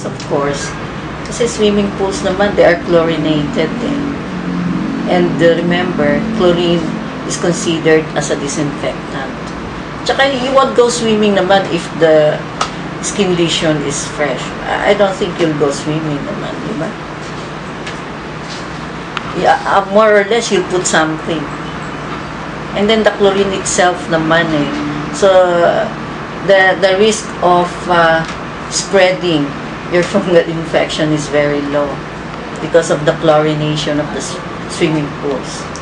Yes, of course. Kasi swimming pools naman, they are chlorinated eh. And uh, remember, chlorine is considered as a disinfectant. Tsaka you won't go swimming naman if the skin lesion is fresh. I don't think you'll go swimming naman, di ba? Yeah, uh, more or less, you'll put something. And then the chlorine itself naman eh. So, the, the risk of uh, spreading your fungal infection is very low because of the chlorination of the swimming pools.